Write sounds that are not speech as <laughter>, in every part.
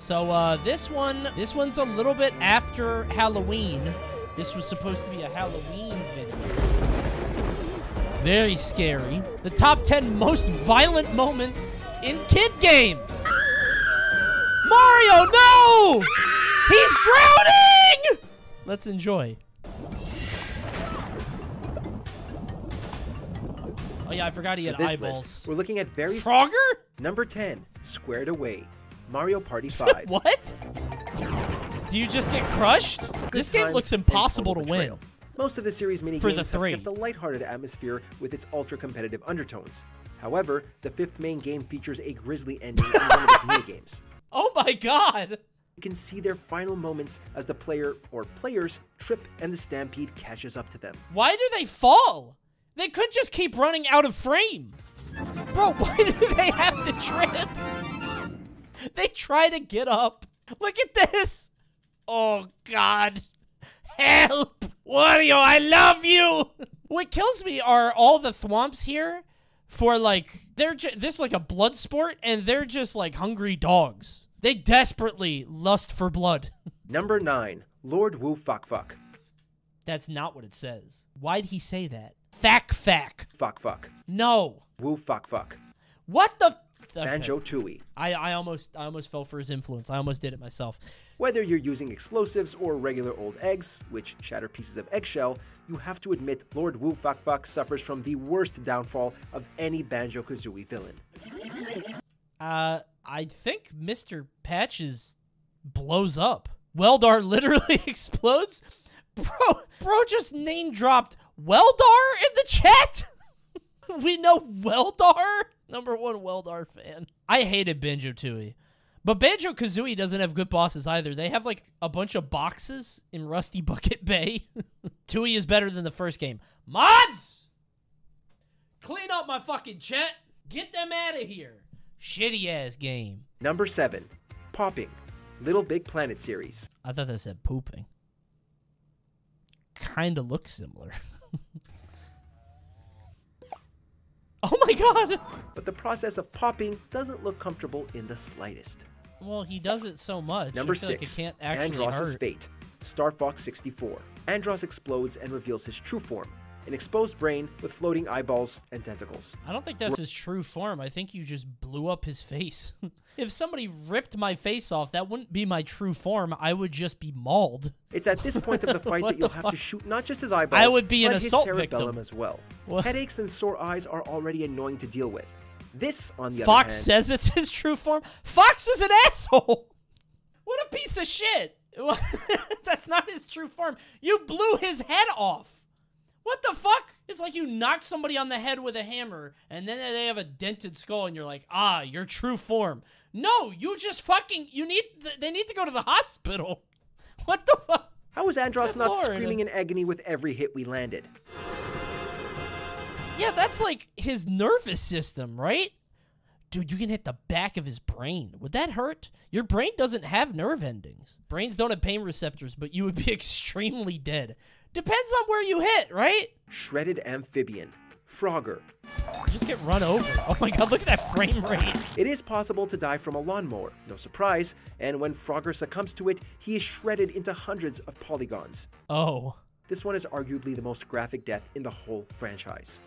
So uh, this one, this one's a little bit after Halloween. This was supposed to be a Halloween video. Very scary. The top 10 most violent moments in kid games. Mario, no! He's drowning! Let's enjoy. Oh yeah, I forgot he had eyeballs. list, we're looking at very Frogger? number 10, Squared Away, Mario Party <laughs> 5. what? Do you just get crushed? Good this game looks impossible to win. Most of the series mini For the games have kept a lighthearted atmosphere with its ultra-competitive undertones. However, the fifth main game features a grisly ending in one of its minigames. <laughs> Oh my god! You can see their final moments as the player or players trip and the stampede catches up to them. Why do they fall? They could just keep running out of frame. Bro, <laughs> why do they have to trip? They try to get up. Look at this. Oh god. Help! Wario, I love you! What kills me are all the thwomps here for like they're ju- this is like a blood sport and they're just like hungry dogs. They desperately lust for blood. <laughs> Number 9, Lord Wu Fuck Fuck. That's not what it says. Why'd he say that? Thack fack. Fuck Fuck. No. Wu Fuck Fuck. What the? Okay. Banjo Tooie. I, I almost I almost fell for his influence. I almost did it myself. Whether you're using explosives or regular old eggs, which shatter pieces of eggshell, you have to admit Lord Wu Fuck suffers from the worst downfall of any Banjo Kazooie villain. Uh, I think Mr. Patches blows up. Weldar <laughs> literally <laughs> explodes. Bro, bro just name dropped Weldar in the chat. <laughs> we know Weldar. Number one Weldar fan. I hated Banjo Tooie. But Banjo Kazooie doesn't have good bosses either. They have like a bunch of boxes in Rusty <laughs> Bucket Bay. <laughs> Tooie is better than the first game. Mods! Clean up my fucking chat. Get them out of here. Shitty ass game. Number 7, Popping. Little Big Planet series. I thought that said pooping. Kinda looks similar. <laughs> oh my god! But the process of popping doesn't look comfortable in the slightest. Well, he does it so much. Number feel like it 6, can't actually Andross's hurt. fate. Star Fox 64. Andross explodes and reveals his true form, an exposed brain with floating eyeballs and tentacles. I don't think that's his true form. I think you just blew up his face. <laughs> if somebody ripped my face off, that wouldn't be my true form. I would just be mauled. It's at this point of the <laughs> fight that you'll have fuck? to shoot not just his eyeballs, I would be an but his assault cerebellum victim. as well. What? Headaches and sore eyes are already annoying to deal with. This, on the Fox other hand, says it's his true form. Fox is an asshole. <laughs> What a piece of shit. That's not his true form. You blew his head off. What the fuck? It's like you knocked somebody on the head with a hammer and then they have a dented skull and you're like, ah, your true form. No, you just fucking, you need, they need to go to the <laughs> hospital. What the fuck? how was Andross Good not lord. screaming in agony with every hit we landed? Yeah, that's like his nervous system, right? Dude, you can hit the back of his brain. Would that hurt? Your brain doesn't have nerve endings. Brains don't have pain receptors, but you would be <laughs> extremely dead. Depends on where you hit, right? Shredded amphibian. Frogger. You just get run over. Oh my god, look at that frame rate. It is possible to die from a lawnmower, no surprise, and when Frogger succumbs to it, he is shredded into hundreds of polygons. Oh. This one is arguably the most graphic death in the whole franchise.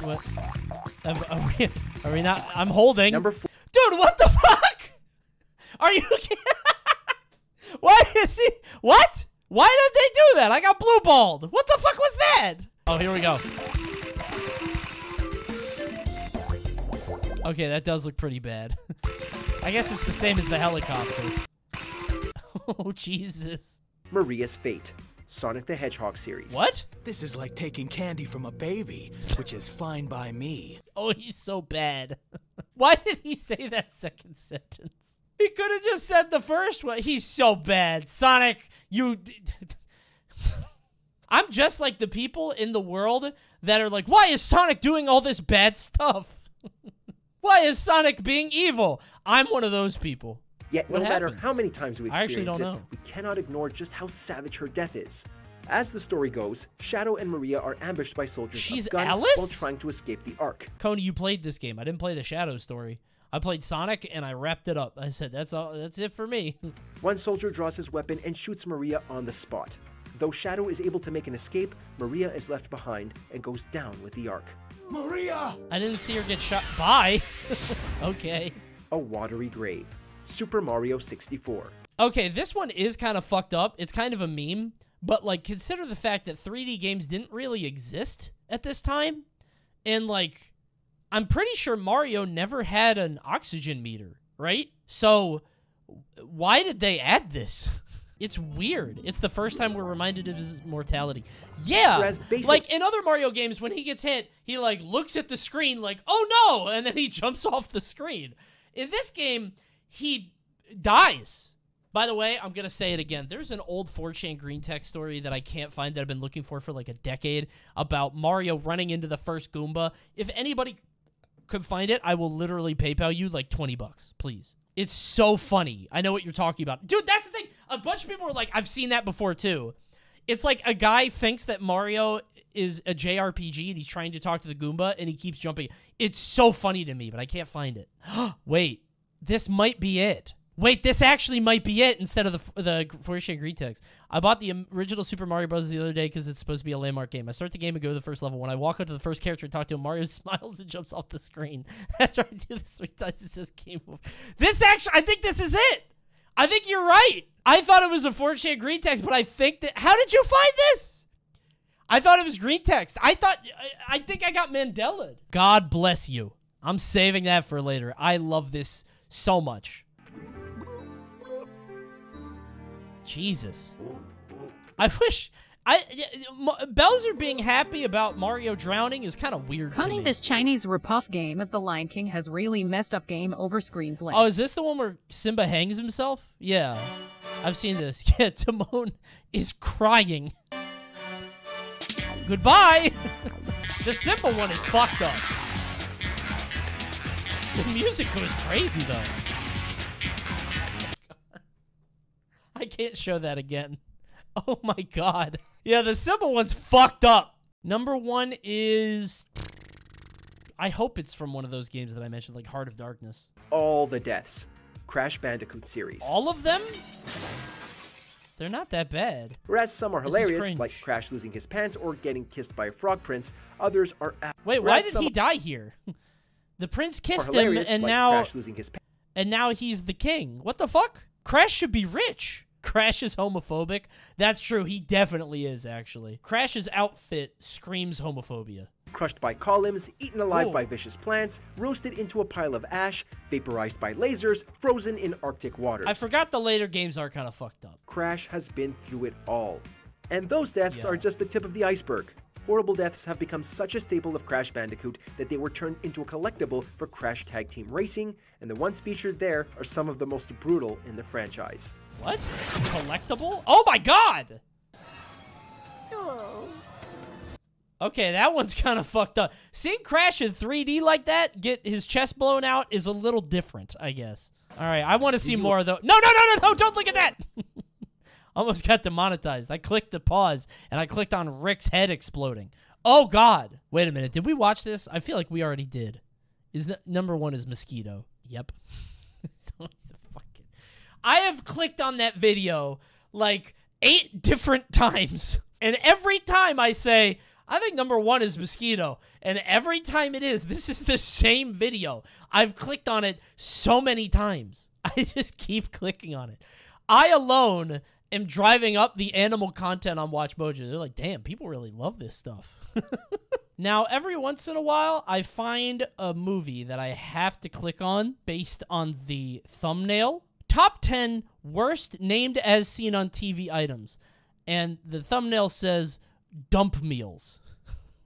What? Are, are we, are we not? I'm holding. Number four. Dude, what the fuck? Are you kidding? Why is he? What? Why did they do that? I got blue balled. What the fuck was that? Oh, here we go. Okay, that does look pretty bad. <laughs> I guess it's the same as the helicopter. <laughs> Oh, Jesus. Maria's Fate. Sonic the Hedgehog series. What? This is like taking candy from a baby, which is fine by me. Oh, he's so bad. <laughs> Why did he say that second sentence? He could have just said the first one. He's so bad. Sonic, you. <laughs> I'm just like the people in the world that are like, why is Sonic doing all this bad stuff? <laughs> why is Sonic being evil? I'm one of those people. Yet, no What matter happens? how many times we I actually experience don't it, know. we cannot ignore just how savage her death is. As the story goes, Shadow and Maria are ambushed by soldiers She's of Gun Alice? while trying to escape the Ark. Coney, you played this game. I didn't play the Shadow story. I played Sonic and I wrapped it up. I said that's all. That's it for me. <laughs> One soldier draws his weapon and shoots Maria on the spot. Though Shadow is able to make an escape, Maria is left behind and goes down with the Ark. Maria! I didn't see her get shot. Bye. <laughs> okay. A watery grave. Super Mario 64. Okay, this one is kind of fucked up. It's kind of a meme, but like consider the fact that 3D games didn't really exist at this time. And like I'm pretty sure Mario never had an oxygen meter, right? So why did they add this? <laughs> It's weird. It's the first time we're reminded of his mortality. Yeah, like in other Mario games, when he gets hit, he like looks at the screen like, "Oh no!" and then he <laughs> jumps off the screen. In this game, he dies. By the way, I'm gonna say it again. There's an old 4chan green text story that I can't find that I've been looking for for like a decade about Mario running into the first Goomba. If anybody could find it, I will literally PayPal you like 20 bucks, please. It's so funny. I know what you're talking about. Dude, that's the thing. A bunch of people are like, I've seen that before too. It's like a guy thinks that Mario is a JRPG and he's trying to talk to the Goomba and he keeps jumping. It's so funny to me, but I can't find it. <gasps> Wait, this might be it. Wait, this actually might be it instead of the the 4chan Green text. I bought the original Super Mario Bros. the other day because it's supposed to be a landmark game. I start the game and go to the first level. When I walk up to the first character and talk to him, Mario <laughs> smiles and jumps off the screen. After <laughs> I do this three times, it says game over. This actually, I think this is it. I think you're right. I thought it was a 4chan Green text, but I think that. How did you find this? I thought it was green text. I thought. I, I think I got Mandela. God bless you. I'm saving that for later. I love this so much. Jesus. I wish I Bowser being happy about Mario drowning is kind of weird Honey, this Chinese ripoff game of The Lion King has really messed up game over screen's length. Oh, is this the one where Simba hangs himself? Yeah. I've seen this. <laughs> Yeah, Timon is crying. Goodbye. <laughs> the Simba one is fucked up. The music goes crazy though. Can't show that again. <laughs> Oh my god. Yeah, the Simba one's fucked up. Number one is. I hope it's from one of those games that I mentioned, like Heart of Darkness. All the deaths. Crash Bandicoot series. All of them? They're not that bad. Whereas some are hilarious, like Crash losing his pants or getting kissed by a frog prince, others are Wait, why did he die here? <laughs> the prince kissed him, and like now Crash losing his pants. and now he's the king. What the fuck? Crash should be rich. Crash is homophobic. That's true. He definitely is, actually. Crash's outfit screams homophobia. crushed by columns, eaten alive by vicious plants, roasted into a pile of ash, vaporized by lasers, frozen in Arctic waters. I forgot the later games are kind of fucked up. Crash has been through it all. And those deaths Yeah. are just the tip of the iceberg. Horrible deaths have become such a staple of Crash Bandicoot that they were turned into a collectible for Crash Tag Team Racing, and the ones featured there are some of the most brutal in the franchise. What? Collectible? Oh my god! Okay, that one's <laughs> kind of fucked up. Seeing Crash in 3D like that, get his chest blown out, is a little different, I guess. All right, I want to see more of though. No, no, no, no, no! Don't look at that. <laughs> Almost got demonetized. I clicked the pause and I clicked on Rick's head exploding. Oh God! Wait a minute. Did we watch this? I feel like we already did. Is number one is mosquito? Yep. <laughs> So it's a fucking- I have clicked on that video like eight <laughs> different times, and every time I say. I think number one is mosquito, and every time it is, <laughs> this is the same video. I've clicked on it so many times. <laughs> I just keep clicking on it. I alone am driving up the animal content on Watch Mojo. They're like, damn, people really love this stuff. now, every once in a while, I find a movie that I have to click on based on the thumbnail. Top 10 worst named as seen on TV items. And the thumbnail says dump meals.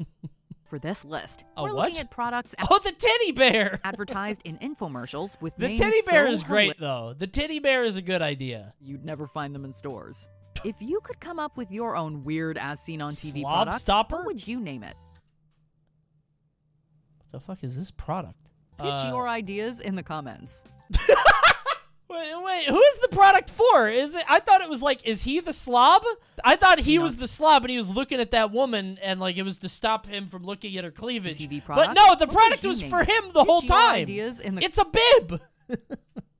<laughs> For this list, A we're what? looking at products Oh, the teddy bear! <laughs> advertised in infomercials with The teddy bear so is great, though. The teddy bear is a good idea. You'd never find them in stores. If you could come up with your own weird as seen on TV Slob product, stopper? what would you name it? What the fuck is this product? Pitch Uh, your ideas in the comments. <laughs> Wait, Wait, wait, who is the product for? Is it? I thought it was like, is he the slob? I thought he was the slob, and he was looking at that woman, and like it was to stop him from looking at her cleavage. TV But no, the What product was for him the whole time. the- It's a bib. <laughs>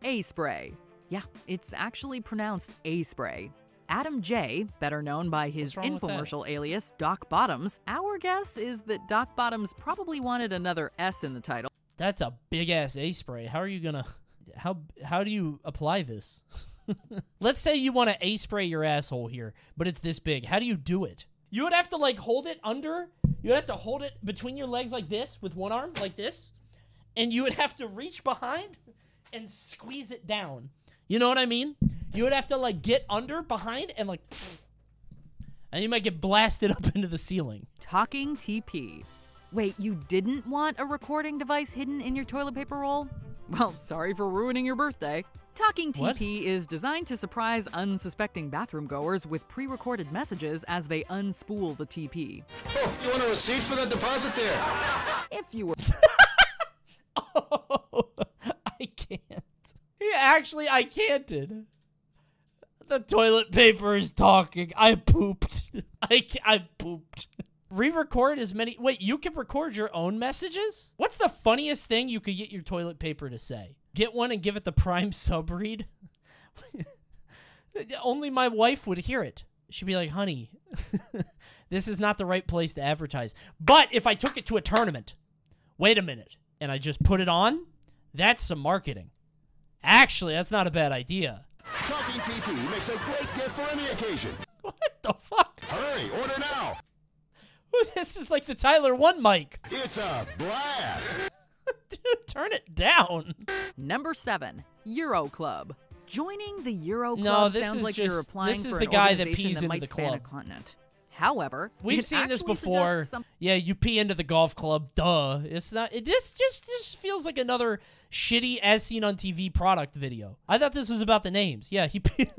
A spray. Yeah, it's actually pronounced A spray. Adam J, better known by his What's wrong with that? infomercial alias Doc Bottoms, our guess is that Doc Bottoms probably wanted another S in the title. That's a big ass A spray. How are you gonna? How how do you apply this? <laughs> Let's say you want to A spray your asshole here, but it's this big. How do you do it? You would have to like hold it under. You would have to hold it between your legs like this with one arm, like this, and you would have to reach behind and squeeze it down. You know what I mean? You would have to like get under behind and like, <sniffs> and you might get blasted <laughs> up into the ceiling. Talking TP. Wait, you didn't want a recording device hidden in your toilet paper roll? Well, sorry for ruining your birthday. Talking TP is designed to surprise unsuspecting bathroom goers with pre recorded messages as they unspool the TP. Oh, you want a receipt for that deposit there? If you were <laughs> Oh, I can't. Yeah, actually, I canted. The toilet paper is talking. I pooped. <laughs> I I pooped. Re-record as many. Wait, you can record your own messages? What's the funniest thing you could get your toilet paper to say? Get one and give it the prime <laughs> sub read. <laughs> Only my wife would hear it. She'd be like, "Honey, <laughs> this is not the right place to advertise." But if I took it to a tournament, wait a minute, and I just put it on, that's some marketing. Actually, that's not a bad idea. Talking TP makes a great gift for any occasion. What the fuck? Hurry, order now. <laughs> This is like the Tyler One mic. <laughs> It's a blast. Dude, turn it down. Number seven, Uro Club. Joining the Uro No, Club this sounds is like you're applying this is for the an guy that organization pees that into might the span a club. continent. However, We've seen this before. Some- Yeah, you pee into the golf club. Duh. It's not. It this just just feels like another shitty as seen on TV product video. I thought this was about the names. Yeah, he. <laughs> Pee-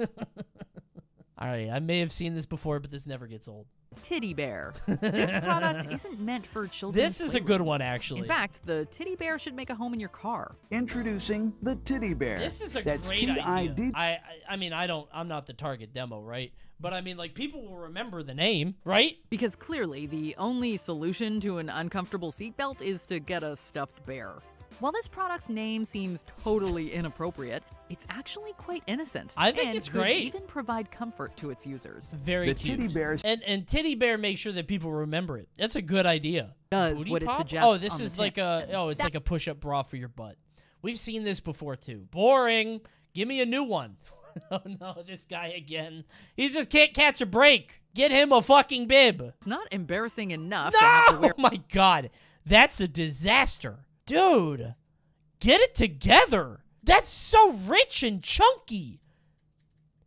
All right, I may have seen this before, but this never gets old. Titty Bear. <laughs> this product isn't meant for children. This is a good one, actually. In fact, the Titty Bear should make a home in your car. Introducing the Titty Bear. This is a That's great T-I-D- idea. I, I I mean I don't I'm not the target demo, right? But I mean like people will remember the name, right? Because clearly, the only solution to an uncomfortable seatbelt is to get a stuffed bear. While this product's name seems totally inappropriate, it's actually quite innocent. I think and it's could great. even provide comfort to its users. Very The cute. titty bear- And and titty bear makes sure that people remember it. That's a good idea. Does Booty what it suggests Oh, this on the is like tin. a oh, it's like a push-up bra for your butt. We've seen this before too. Boring. Give me a new one. <laughs> oh no, this guy again. He just can't catch a break. Get him a fucking bib. It's not embarrassing enough to have to No! wear <laughs> Oh my god. That's a disaster. Dude, get it together. That's so rich and chunky.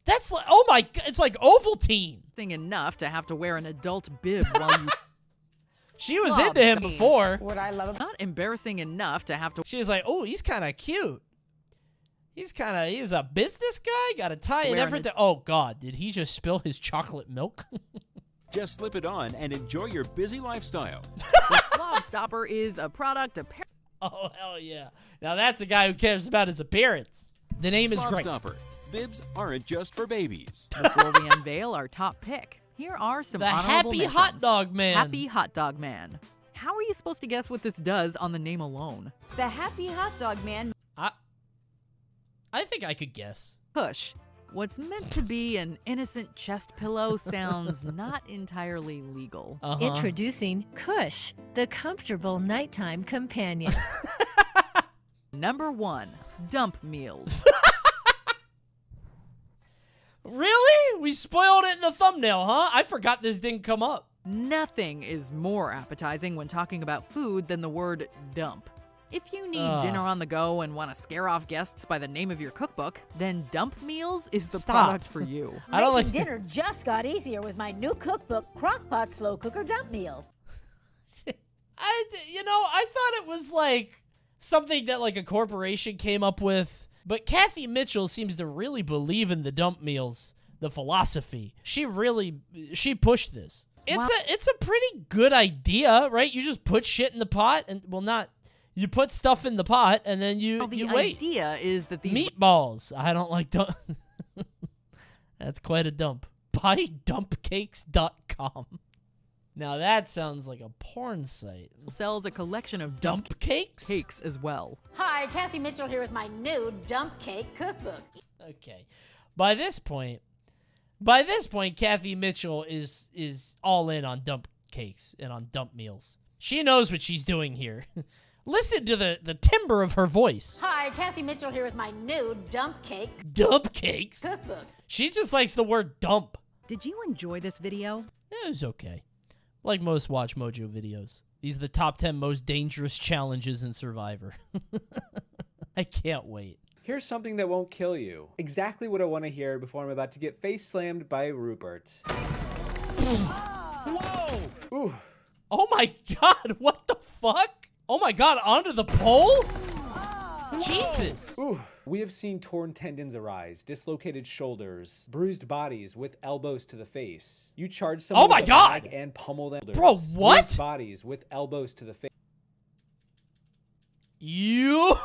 That's like, oh my god, it's like Ovaltine. thing enough to have to wear an adult bib while you <laughs> She was into him means. before. not embarrassing enough to have to She was like, oh, he's kind of cute. He's kind of, he's a business guy, got a tie and everything. Oh god, did he just spill his chocolate milk? <laughs> Just slip it on and enjoy your busy lifestyle. <laughs> the slob stopper is a product of <laughs> oh hell yeah. Now that's a guy who cares about his appearance. The name is great. Stopper. Bibs aren't just for babies. before we unveil our top pick. Here are some The honorable Happy Hot. Dog Man. Happy Hot Dog Man. How are you supposed to guess what this does on the name alone? It's the Happy Hot Dog Man. I, I think I could guess. Push. What's meant to be an innocent chest pillow sounds <laughs> not entirely legal. Uh-huh. Introducing Cush, the comfortable nighttime companion. <laughs> Number one, dump meals. <laughs> Really? We spoiled it in the thumbnail, huh? I forgot this didn't come up. Nothing is more appetizing when talking about food than the word dump. If you need Ugh. dinner on the go and want to scare off guests by the name of your cookbook, then Dump Meals is the Stop. product for you. <laughs> I don't like dinner just got easier with my new cookbook, Crockpot Slow Cooker Dump Meals. <laughs> I, you know, I thought it was like something that like a corporation came up with. But Kathy Mitchell seems to really believe in the dump meals, the philosophy. She really, she pushed this. It's Wow. a, it's a pretty good idea, right? You just put shit in the pot and, well, not, You put stuff in the pot and then you Well, the you wait. The idea is that these Meatballs. I don't like dump. <laughs> That's quite a dump. Buydumpcakes.com. Now that sounds like a porn site. sells a collection of Dump cakes? cakes as well. Hi, Kathy Mitchell here with my new dump cake cookbook. Okay. By this point, by this point, Kathy Mitchell is is all in on dump cakes and on dump meals. She knows what she's doing here. <laughs> Listen to the the timbre of her voice. Hi, Kathy Mitchell here with my new dump cake Dump cakes. cookbook. She just likes the word dump. Did you enjoy this video? It was okay. Like most Watch Mojo videos. These are the top 10 most dangerous challenges in Survivor. <laughs> I can't wait. Here's something that won't kill you. Exactly what I want to hear before I'm about to get face slammed by Rupert. <gasps> Whoa! Ooh. Oh my <laughs> god, what the fuck? Oh my god, onto the pole? Jesus. Ooh. We have seen torn tendons arise, dislocated shoulders, bruised bodies with elbows to the face. You charge someone Oh my with God! bag and pummel them. Bro, what? Bruised bodies with elbows to the face. You. <laughs>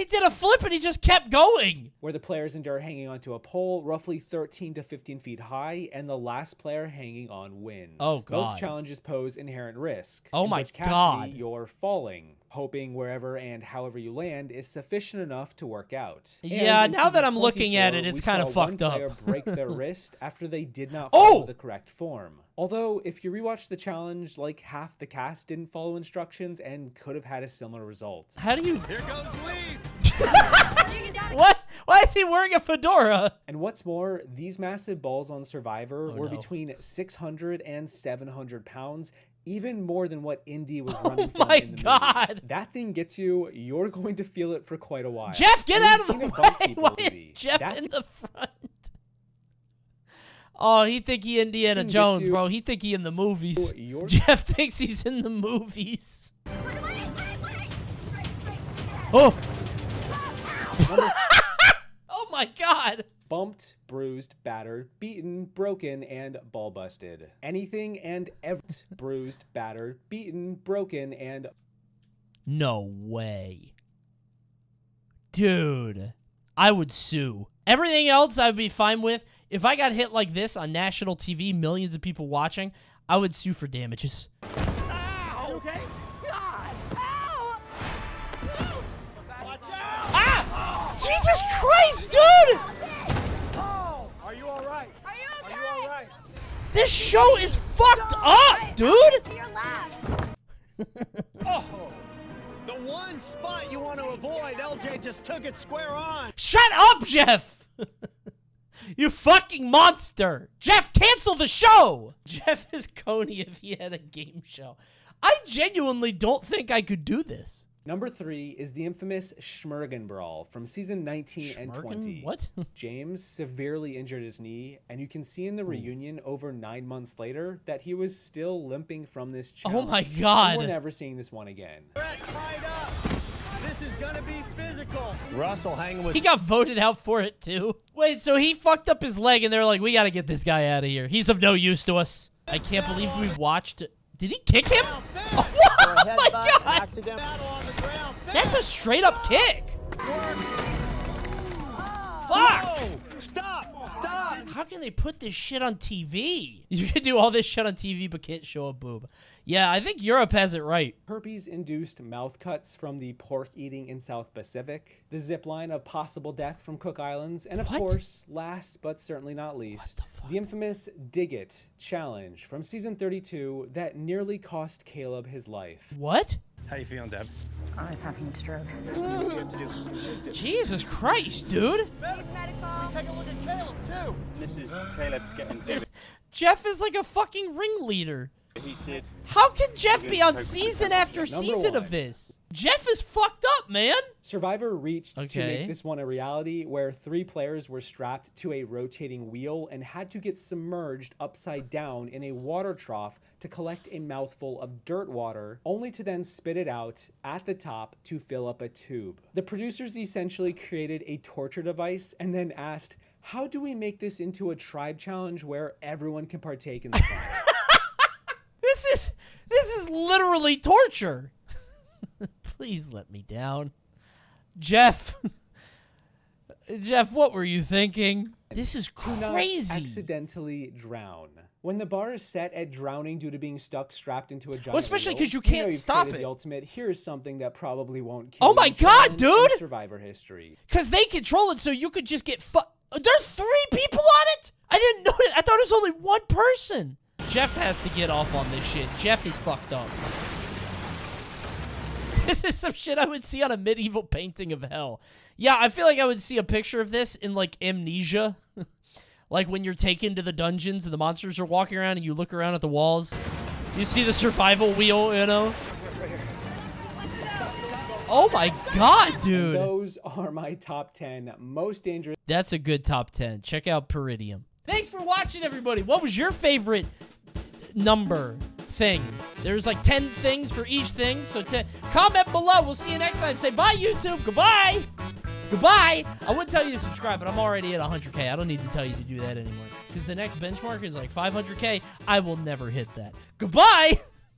he did a flip and he just kept going. where the players endure hanging onto a pole roughly 13 to 15 feet high, and the last player hanging on wins. Oh, God. Both challenges pose inherent risk. Oh, in my which, Cassie, God. You're falling, hoping wherever and however you land is sufficient enough to work out. And Yeah, now that I'm looking at it, it's kinda saw one fucked up. player break their <laughs> wrist after they did not Oh! follow the correct form. Although, if you rewatch the challenge, like half the cast didn't follow instructions and could have had a similar result. How do you. Here goes the lead. <laughs> What? Why is he wearing a fedora? And what's more, these massive balls on Survivor Oh, were no. between 600 and 700 pounds, even more than what Indy was Oh running from my in the God. movie. That thing gets you, you're going to feel it for quite a while. Jeff, get And out of the seen it bump way. Why in is. Jeff That in the front? Oh, he think he Indiana Jones, you- bro. He think he in the movies. Oh, you're- <laughs> Jeff thinks he's in the movies. Oh. <laughs> oh my god. bumped, bruised, battered, beaten, broken, and ball busted. Anything and every <laughs> bruised, battered, beaten, broken, and No way. Dude, I would sue. Everything else I would be fine with. If I got hit like this on national TV, millions of people watching, I would sue for damages. This show is fucked up, dude! To your left. <laughs> Oh! The one spot you want to avoid, LJ just took it square on. Shut up, Jeff! <laughs> you fucking monster! Jeff, cancel the show! Jeff is <laughs> Coney if he had a game show. I genuinely don't think I could do this. Number three is the infamous Schmergen Brawl from season 19 and 20. What? <laughs> James severely injured his knee, and you can see in the hmm. reunion over nine months later that he was still limping from this Oh challenge. my And God. We're never seeing this one again. Tied up. This is gonna be physical. Russell hanging with He got voted out for it too. Wait, so he fucked up his leg and they're like, we gotta get this guy out of here. He's of no use to us. I can't believe we watched. Did he kick him? <laughs> Oh, my god! That's a straight up kick. Fuck! Stop! Stop! How can they put this shit on TV? <laughs> You can do all this shit on TV but can't show a boob. Yeah, I think Europe has it right. Herpes induced mouth cuts from the pork eating in South Pacific, the zip line of possible death from Cook Islands, and of What? course, last but certainly not least, the, infamous Dig It challenge from season 32 that nearly cost Caleb his life. What? How you feeling, Deb? I'm having a stroke. Jesus Christ, dude. Medical. Take a look at Caleb too. This is Caleb getting Jeff is like a fucking ringleader. How can Jeff be on season after season of this? Jeff is fucked up, man. Survivor reached to make this one a reality where three players were strapped to a rotating wheel and had to get submerged upside down in a water trough to collect a mouthful of dirt water, only to then spit it out at the top to fill up a tube. The producers essentially created a torture device and then asked, how do we make this into a tribe challenge where everyone can partake in the fun? <laughs> This is this is literally torture. Please let me down. Jeff. <laughs> Jeff, what were you thinking? This is Do crazy. accidentally drown. When the bar is set at drowning due to being stuck strapped into a giant especially because you can't you've stop it. The ultimate. Here's something that probably won't kill Oh my God, dude! Survivor history. Because they control it so you could just get fu- There are three people on it? I didn't <laughs> know it. I thought it was only one person. Jeff has to get off on this shit. Jeff is fucked up. This is some shit I would see on a medieval painting of hell. Yeah, I feel like I would see a picture of this in like Amnesia. <laughs> like when you're taken to the dungeons and the monsters are walking around and you look around at the walls. You see the survival wheel, you know? Oh my god, dude. Those are my top 10 most dangerous. That's a good top 10. Check out Peridium. Thanks for watching, everybody. What was your favorite number thing? There's like 10 things for each thing. So te- comment below. We'll see you next time. Say bye, YouTube. Goodbye. Goodbye. I would tell you to subscribe, but I'm already at 100K. I don't need to tell you to do that anymore. Because the next benchmark is like 500K. I will never hit that. Goodbye. <laughs>